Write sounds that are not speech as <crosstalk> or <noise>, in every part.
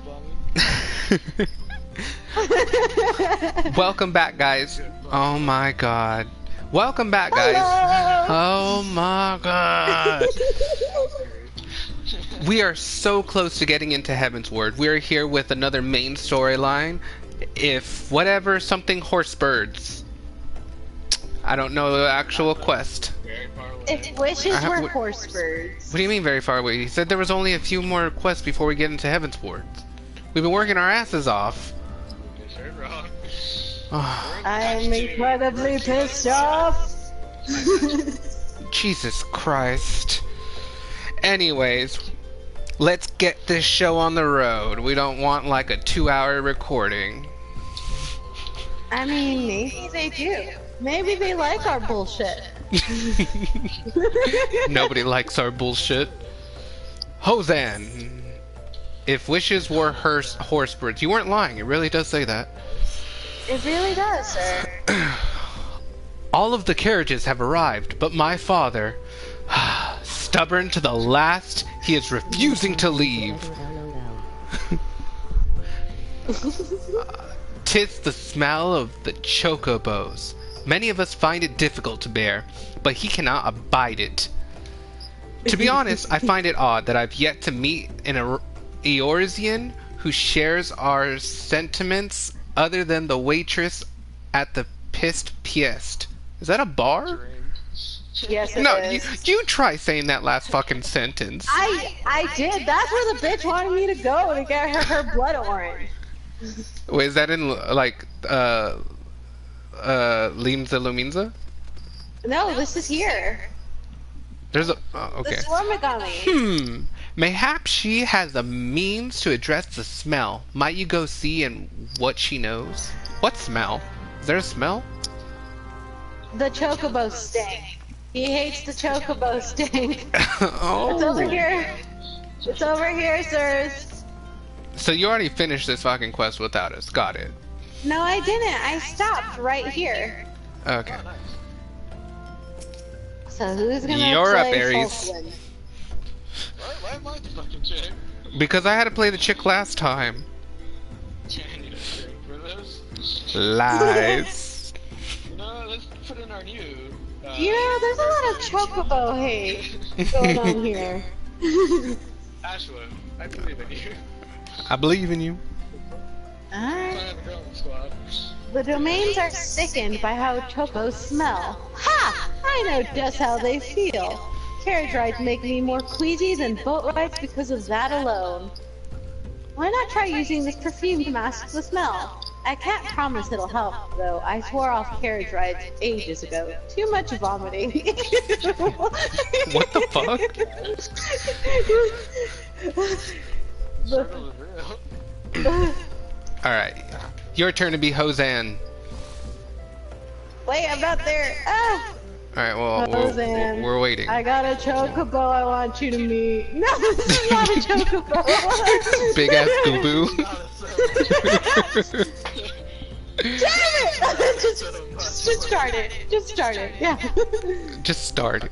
<laughs> Welcome back, guys. Oh my god. Welcome back, guys. Hello. Oh my god. <laughs> we are so close to getting into Heavensward. We are here with another main storyline. If whatever something horse birds. I don't know the actual quest. If wishes were horse birds. What do you mean very far away? He said there was only a few more quests before we get into Heavensward. We've been working our asses off. I'm <sighs> incredibly pissed off. <laughs> Jesus Christ. Anyways, let's get this show on the road. We don't want like a two hour recording. I mean, maybe they do. Maybe they like our bullshit. <laughs> Nobody likes our bullshit. Hosan. If wishes were horse horse birds, you weren't lying. It really does say that. It really does, sir. <clears throat> All of the carriages have arrived, but my father, <sighs> stubborn to the last, he is refusing to leave. <laughs> Tis the smell of the chocobos. Many of us find it difficult to bear, but he cannot abide it. To be honest, I find it odd that I've yet to meet an Eor- Eorzean who shares our sentiments other than the waitress at the Pist Piest. Is that a bar? Yes, it No, is. you, you try saying that last fucking sentence. I I did. That's where the bitch wanted me to go to get her her blood orange. Wait, is that in like uh uh Limsa Lominsa? No, this is here. There's a oh, okay. The Swarmagami. Hmm. Mayhaps she has a means to address the smell. Might you go see and what she knows? What smell? Is there a smell? The chocobo stink. He hates the chocobo stink. oh. <laughs> It's over oh. here. It's over here, sirs. So you already finished this fucking quest without us. Got it. No, I didn't. I stopped right here. Okay. So who's gonna You're up, play Ares. Folkwind? Why, chick? Because I had to play the chick last time. I need a drink for this. Lies. You know, let's put in our new. Uh, You know, there's a lot of chocobo hate going on <laughs> here. Ashwood, I believe in you. I believe in you. Alright. I have a girl in the. The domains are sickened by how chocos smell. Ha! I know just how they feel. Carriage rides make me more queasy than boat rides because of that alone. Why not try using this perfume to mask the smell? I can't promise it'll help, though. I swore off carriage rides ages ago. Too much vomiting. What the fuck? <laughs> Circle is real. Alright. Your turn to be Hosan. Wait, I'm not there. Ah! Alright, well, we're, we're waiting. I got a chocobo I want you to meet. <laughs> No, this is not a chocobo. <laughs> Big ass goo boo. Damn it! just, just, just start it. Just start it. Yeah. <laughs> Just start.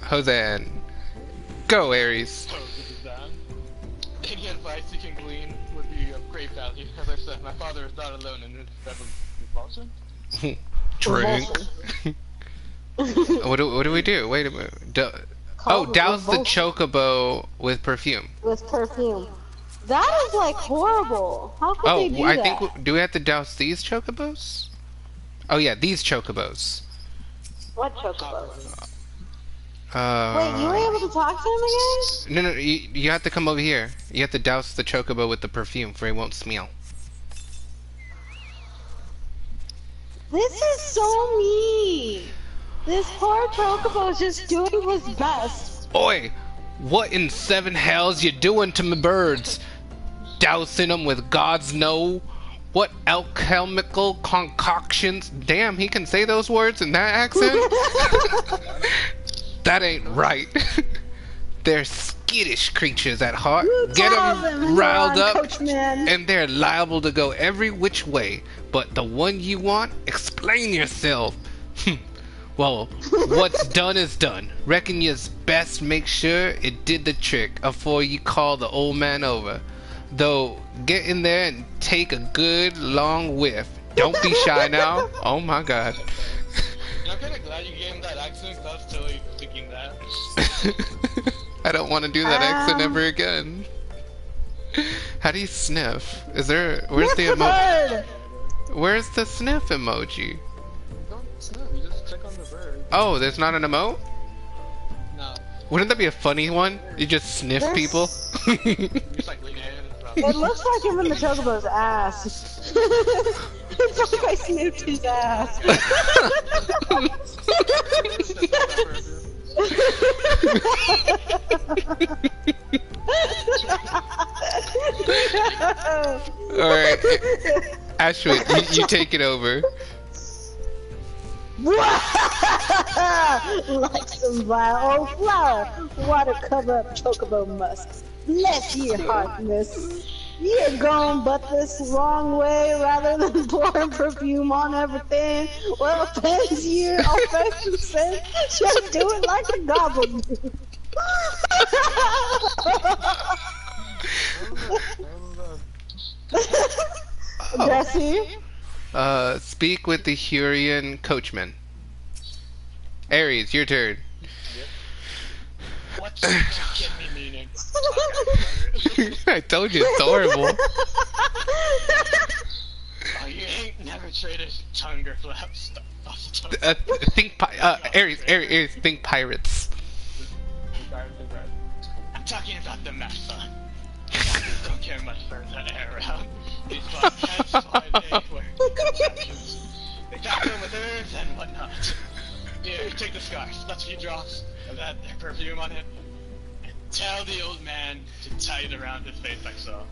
Hosan. Go, Ares. So, this is Dan. Any advice you can glean would be of great value. As I said, my father is not alone in his revol- revulsion. Drink. <laughs> what, do, what do we do? Wait a minute. Do, oh, douse the chocobo with perfume. With perfume. That is like horrible. How could Oh, they do I that? Oh, I think. Do we have to douse these chocobos? Oh, yeah, these chocobos. What chocobo? Uh, Wait, you were able to talk to him again? No, no, you, you have to come over here. You have to douse the chocobo with the perfume for he won't smell. This is so mean. This poor chocobo is just doing his best. Oi! What in seven hells you doing to my birds? Dousing them with God's know what alchemical concoctions? Damn, he can say those words in that accent? <laughs> that ain't right. <laughs> They're skittish creatures at heart. You Get them riled Hyuran, up, Coachman. and they're liable to go every which way. But the one you want, explain yourself. Well, what's done is done. Reckon you's best make sure it did the trick afore you call the old man over. Though, get in there and take a good long whiff. Don't be shy now. Oh my god. I'm kinda glad you gave him that accent, 'cause I was totally thinking that. <laughs> I don't want to do that accent Um. ever again. How do you sniff? Is there? Where's the What's emo? Where's the sniff emoji? Oh, there's not an emote. No. Wouldn't that be a funny one? You just sniff There's- people. You just like lean in and stuff. It looks like him in the chocobo's ass. <laughs> it's like I snooped his ass. <laughs> <laughs> All right, Ashwin, you, you take it over. <laughs> like some vile old flower, water cover up chocobo musk. Bless ye heart, miss. You're going but this wrong way rather than <laughs> pouring perfume on everything. Well, offends you, offensive sin. Just do it like a goblin. Jesse? <laughs> Uh, speak with the Hyuran coachman. Aries, your turn. What's get me meaning? <laughs> I told you it's horrible. Oh, you ain't never traded tongue or flaps off. Uh, think, pi- uh, Ares, Ares, think pirates. I'm talking about the massa. Don't care much for air around. These podcasts few drops of that perfume on it. And tell the old man to tie it around his face I so.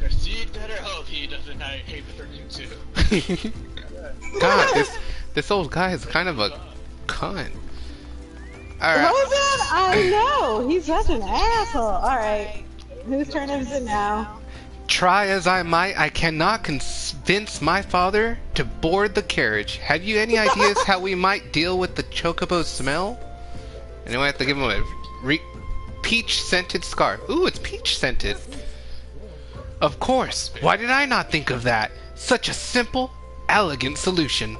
Cause you'd better hope he doesn't hate the perfume too. <laughs> God, this this old guy is kind of a cunt. All right. Rosen, I know. He's such an asshole. Alright. Whose turn is it now? Try as I might, I cannot convince my father to board the carriage. Have you any ideas how we might deal with the chocobo smell? And I have to give him a peach scented scarf. Ooh, it's peach scented. Of course. Why did I not think of that? Such a simple, elegant solution.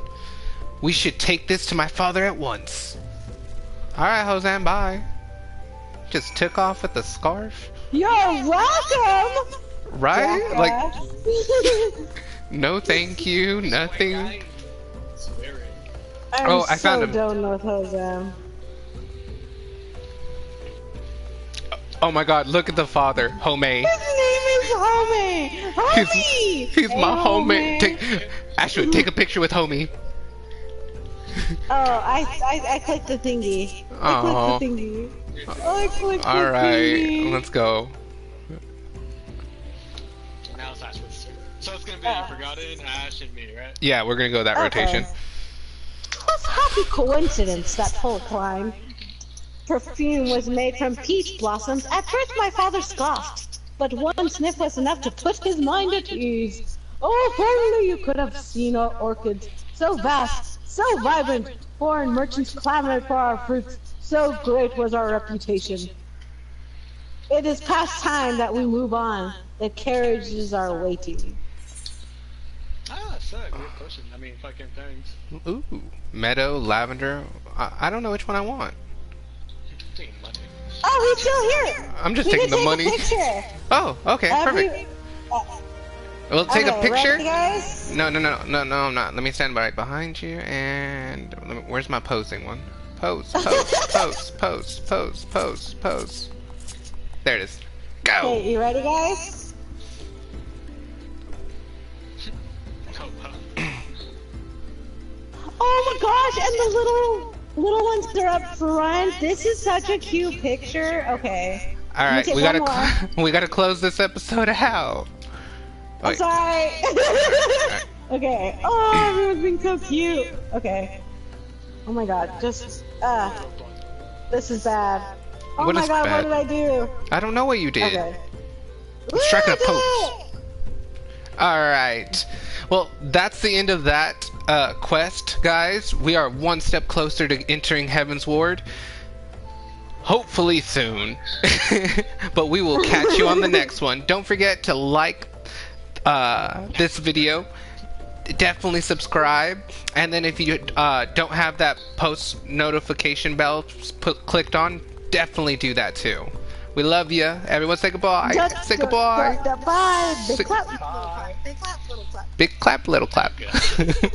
We should take this to my father at once. Alright, Hosan, bye. Just took off with the scarf. You're welcome! Right? Like, <laughs> no thank you, nothing. Swearing. I'm Oh, I so found him. done with Jose. Oh my god, look at the father, Home. His name is Homie! He's, Homie! he's Hey, my Homie. homie. Take, Ashwood, take a picture with homie. Oh, I, I, I clicked the thingy. I clicked the thingy. Oh, I clicked the Alright, thingy. let's go. So it's gonna be Yeah. Forgotten, Ash, and me, right? Yeah, we're gonna go that Okay. rotation. What happy coincidence, that whole climb. Perfume was made from peach blossoms. At first my father scoffed, but one sniff was enough to put his mind at ease. Oh, if only you could have seen our orchids. So vast, so vibrant. Foreign merchants clamored for our fruits. So great was our reputation. It is past time that we move on. The carriages are waiting. Ah, sick. Good question. I mean, fucking thanks. Ooh, meadow, lavender. I, I don't know which one I want. Taking money. Oh, he's still here. I'm just we taking the take money. A. <laughs> Oh, okay, Every- perfect. We'll take a picture. ready, guys? No, no, no, no, no, I'm not. Let me stand right behind you and let me, where's my posing one? Pose, <laughs> pose, pose, pose, pose, pose, pose. There it is. Go. Okay, you ready, guys? Oh my gosh, and the little little ones are up front. This is such a cute picture. Okay. All right, we gotta <laughs> we gotta close this episode out. I'm Wait, sorry. <laughs> okay. Oh, everyone's being so cute. Okay. Oh my god, just uh this is bad. Oh What my god, bad? what did I do? I don't know what you did. Okay. striking a Look at pose. it! All right. Well, that's the end of that uh, quest, guys. We are one step closer to entering Heavensward. hopefully soon. <laughs> but we will catch you on the next one. Don't forget to like uh, this video. Definitely subscribe, and then if you uh, don't have that post notification bell put, clicked on, definitely do that too. We love you. Everyone say goodbye. say goodbye. Goodbye. Big Say- clap. Big clap. Little clap. Big clap, little clap. <laughs>